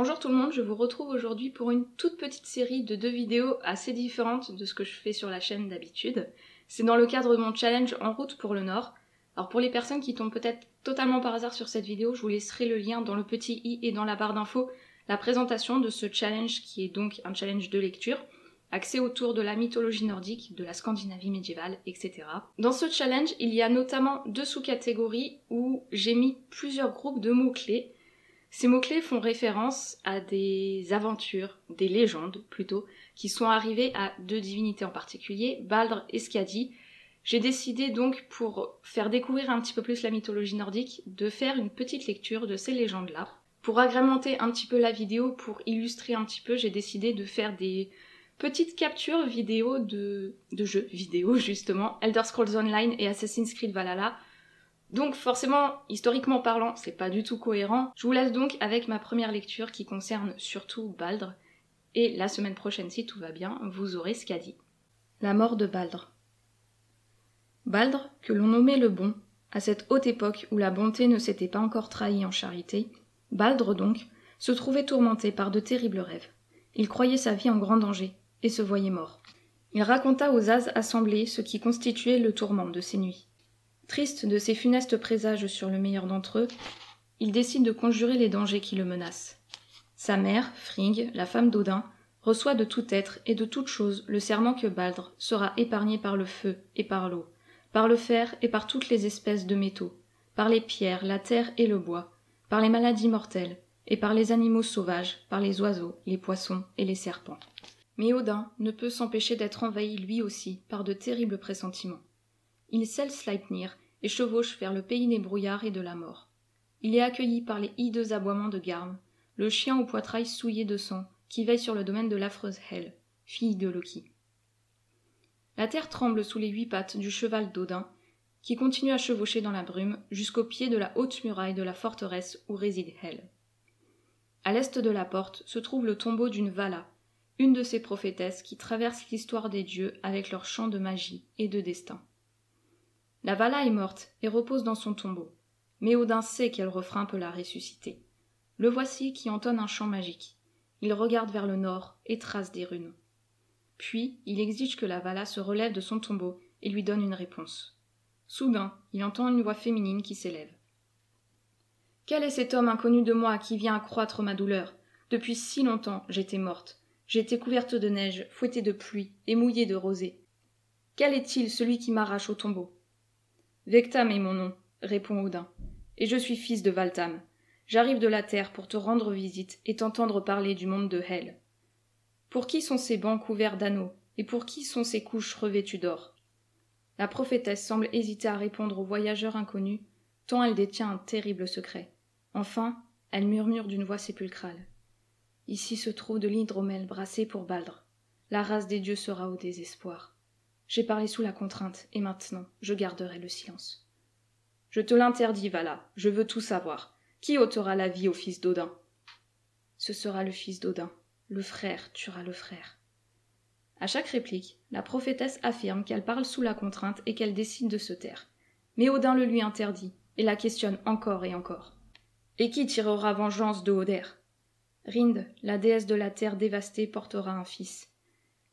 Bonjour tout le monde, je vous retrouve aujourd'hui pour une toute petite série de deux vidéos assez différentes de ce que je fais sur la chaîne d'habitude. C'est dans le cadre de mon challenge En route pour le Nord. Alors pour les personnes qui tombent peut-être totalement par hasard sur cette vidéo, je vous laisserai le lien dans le petit i et dans la barre d'infos, la présentation de ce challenge qui est donc un challenge de lecture axé autour de la mythologie nordique, de la Scandinavie médiévale, etc. Dans ce challenge, il y a notamment deux sous-catégories où j'ai mis plusieurs groupes de mots-clés ces mots-clés font référence à des aventures, des légendes plutôt, qui sont arrivées à deux divinités en particulier, Baldr et Skadi. J'ai décidé donc, pour faire découvrir un petit peu plus la mythologie nordique, de faire une petite lecture de ces légendes-là. Pour agrémenter un petit peu la vidéo, pour illustrer un petit peu, j'ai décidé de faire des petites captures vidéo de, de jeux vidéo justement, Elder Scrolls Online et Assassin's Creed Valhalla, donc forcément, historiquement parlant, c'est pas du tout cohérent. Je vous laisse donc avec ma première lecture qui concerne surtout Baldr. Et la semaine prochaine, si tout va bien, vous aurez ce qu'a dit. La mort de Baldr. Baldr, que l'on nommait le bon, à cette haute époque où la bonté ne s'était pas encore trahie en charité, Baldr donc, se trouvait tourmenté par de terribles rêves. Il croyait sa vie en grand danger, et se voyait mort. Il raconta aux As assemblés ce qui constituait le tourment de ses nuits. Triste de ces funestes présages sur le meilleur d'entre eux, il décide de conjurer les dangers qui le menacent. Sa mère, Fring, la femme d'Odin, reçoit de tout être et de toute chose le serment que Baldr sera épargné par le feu et par l'eau, par le fer et par toutes les espèces de métaux, par les pierres, la terre et le bois, par les maladies mortelles, et par les animaux sauvages, par les oiseaux, les poissons et les serpents. Mais Odin ne peut s'empêcher d'être envahi lui aussi par de terribles pressentiments. Il scelle Sleipnir et chevauche vers le pays des brouillards et de la mort. Il est accueilli par les hideux aboiements de Garm, le chien au poitrail souillé de sang qui veille sur le domaine de l'affreuse Hel, fille de Loki. La terre tremble sous les huit pattes du cheval d'Odin, qui continue à chevaucher dans la brume jusqu'au pied de la haute muraille de la forteresse où réside Hel. À l'est de la porte se trouve le tombeau d'une Vala, une de ces prophétesses qui traversent l'histoire des dieux avec leurs chants de magie et de destin. La Vala est morte et repose dans son tombeau. Mais Odin sait quel refrain peut la ressusciter. Le voici qui entonne un chant magique. Il regarde vers le nord et trace des runes. Puis il exige que la Vala se relève de son tombeau et lui donne une réponse. Soudain, il entend une voix féminine qui s'élève. Quel est cet homme inconnu de moi qui vient accroître ma douleur? Depuis si longtemps j'étais morte. J'étais couverte de neige, fouettée de pluie et mouillée de rosée. Quel est-il celui qui m'arrache au tombeau? Vectam est mon nom, répond Odin, et je suis fils de Valtam. J'arrive de la terre pour te rendre visite et t'entendre parler du monde de Hel. Pour qui sont ces bancs couverts d'anneaux, et pour qui sont ces couches revêtues d'or? La prophétesse semble hésiter à répondre au voyageur inconnu, tant elle détient un terrible secret. Enfin, elle murmure d'une voix sépulcrale. Ici se trouve de l'hydromel brassé pour Baldre. La race des dieux sera au désespoir. J'ai parlé sous la contrainte, et maintenant je garderai le silence. Je te l'interdis, Vala, je veux tout savoir. Qui ôtera la vie au fils d'Odin? Ce sera le fils d'Odin. Le frère tuera le frère. À chaque réplique, la prophétesse affirme qu'elle parle sous la contrainte et qu'elle décide de se taire. Mais Odin le lui interdit, et la questionne encore et encore. Et qui tirera vengeance de Oder? Rind, la déesse de la terre dévastée, portera un fils.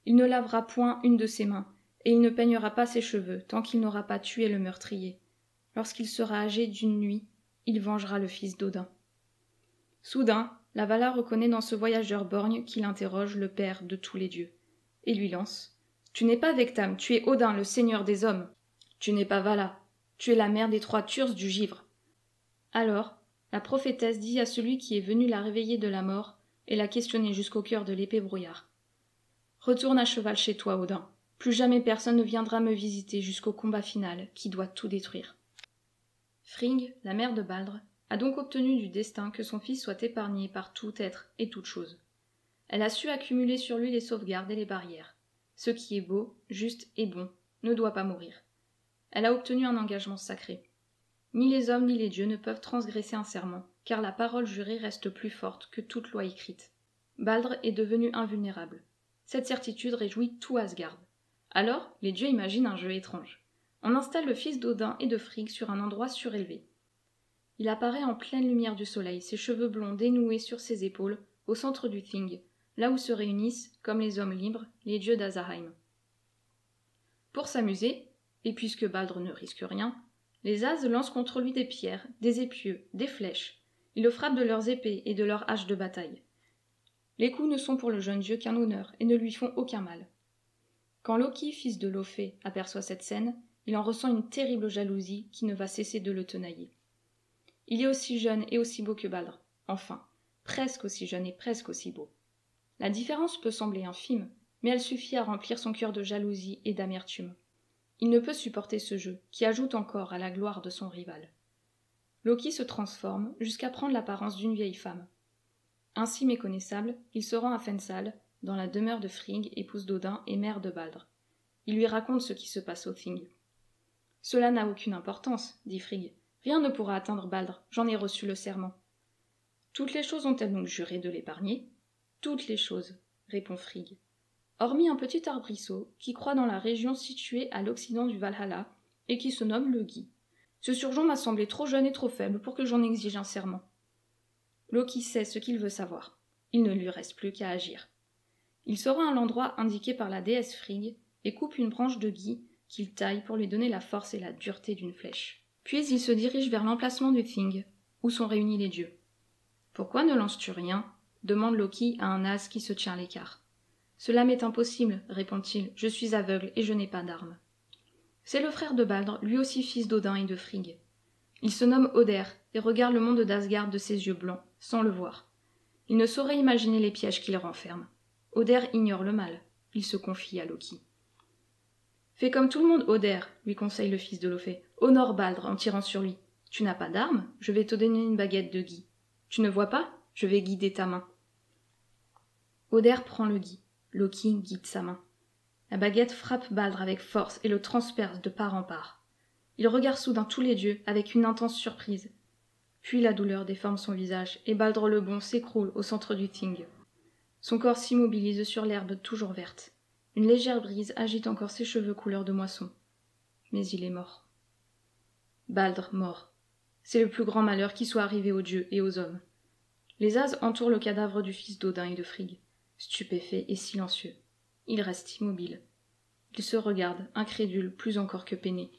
Il ne lavera point une de ses mains, et il ne peignera pas ses cheveux tant qu'il n'aura pas tué le meurtrier. Lorsqu'il sera âgé d'une nuit, il vengera le fils d'Odin. Soudain, la Vala reconnaît dans ce voyageur borgne qu'il interroge le père de tous les dieux, et lui lance Tu n'es pas Vectam, tu es Odin, le seigneur des hommes. Tu n'es pas Vala, tu es la mère des trois Turs du givre. Alors, la prophétesse dit à celui qui est venu la réveiller de la mort et la questionner jusqu'au cœur de l'épée brouillard Retourne à cheval chez toi, Odin. Plus jamais personne ne viendra me visiter jusqu'au combat final qui doit tout détruire. Fring, la mère de Baldre, a donc obtenu du destin que son fils soit épargné par tout être et toute chose. Elle a su accumuler sur lui les sauvegardes et les barrières. Ce qui est beau, juste et bon ne doit pas mourir. Elle a obtenu un engagement sacré. Ni les hommes ni les dieux ne peuvent transgresser un serment, car la parole jurée reste plus forte que toute loi écrite. Baldre est devenu invulnérable. Cette certitude réjouit tout Asgard. Alors, les dieux imaginent un jeu étrange. On installe le fils d'Odin et de Frigg sur un endroit surélevé. Il apparaît en pleine lumière du soleil, ses cheveux blonds dénoués sur ses épaules, au centre du Thing, là où se réunissent, comme les hommes libres, les dieux d'Azaheim. Pour s'amuser, et puisque Baldre ne risque rien, les As lancent contre lui des pierres, des épieux, des flèches. Ils le frappent de leurs épées et de leurs haches de bataille. Les coups ne sont pour le jeune dieu qu'un honneur et ne lui font aucun mal. Quand Loki, fils de Lophé, aperçoit cette scène, il en ressent une terrible jalousie qui ne va cesser de le tenailler. Il est aussi jeune et aussi beau que Baldre, enfin, presque aussi jeune et presque aussi beau. La différence peut sembler infime, mais elle suffit à remplir son cœur de jalousie et d'amertume. Il ne peut supporter ce jeu, qui ajoute encore à la gloire de son rival. Loki se transforme jusqu'à prendre l'apparence d'une vieille femme. Ainsi méconnaissable, il se rend à Fensal, dans la demeure de Frigg, épouse d'Odin et mère de Baldre. Il lui raconte ce qui se passe au Thing. Cela n'a aucune importance, dit Frigg. Rien ne pourra atteindre Baldre, j'en ai reçu le serment. Toutes les choses ont-elles donc juré de l'épargner? Toutes les choses, répond Frigg hormis un petit arbrisseau qui croît dans la région située à l'occident du Valhalla et qui se nomme le Gui. Ce surgeon m'a semblé trop jeune et trop faible pour que j'en exige un serment. Loki sait ce qu'il veut savoir. Il ne lui reste plus qu'à agir. Il se rend à l'endroit indiqué par la déesse Frigg et coupe une branche de gui qu'il taille pour lui donner la force et la dureté d'une flèche. Puis il se dirige vers l'emplacement du Thing, où sont réunis les dieux. Pourquoi ne lances-tu rien? demande Loki à un as qui se tient à l'écart. Cela m'est impossible, répond-il, je suis aveugle et je n'ai pas d'armes. C'est le frère de Baldre, lui aussi fils d'Odin et de Frigg. Il se nomme Oder et regarde le monde d'Asgard de ses yeux blancs, sans le voir. Il ne saurait imaginer les pièges qui le renferment. Oder ignore le mal. Il se confie à Loki. Fais comme tout le monde, Oder, lui conseille le fils de Lophé. Honore Baldre en tirant sur lui. Tu n'as pas d'armes Je vais te donner une baguette de gui. Tu ne vois pas Je vais guider ta main. Oder prend le gui. Loki guide sa main. La baguette frappe Baldre avec force et le transperce de part en part. Il regarde soudain tous les dieux avec une intense surprise. Puis la douleur déforme son visage et Baldre le Bon s'écroule au centre du Thing. Son corps s'immobilise sur l'herbe toujours verte. Une légère brise agite encore ses cheveux couleur de moisson. Mais il est mort. Baldre mort. C'est le plus grand malheur qui soit arrivé aux dieux et aux hommes. Les As entourent le cadavre du fils d'Odin et de Frigg stupéfait et silencieux. Il reste immobile. Il se regarde, incrédule, plus encore que peiné.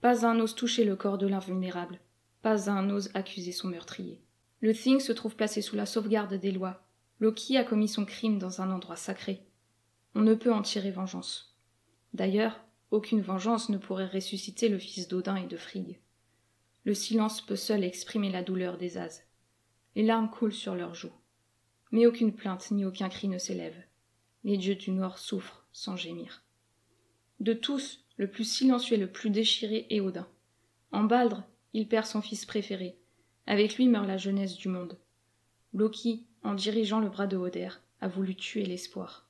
Pas un n'ose toucher le corps de l'invulnérable. Pas un n'ose accuser son meurtrier. Le Thing se trouve placé sous la sauvegarde des lois. Loki a commis son crime dans un endroit sacré. On ne peut en tirer vengeance. D'ailleurs, aucune vengeance ne pourrait ressusciter le fils d'Odin et de Frigg. Le silence peut seul exprimer la douleur des As. Les larmes coulent sur leurs joues mais aucune plainte ni aucun cri ne s'élève. Les dieux du Nord souffrent sans gémir. De tous, le plus silencieux et le plus déchiré est Odin. En Baldre, il perd son fils préféré. Avec lui meurt la jeunesse du monde. Loki, en dirigeant le bras de Oder, a voulu tuer l'espoir.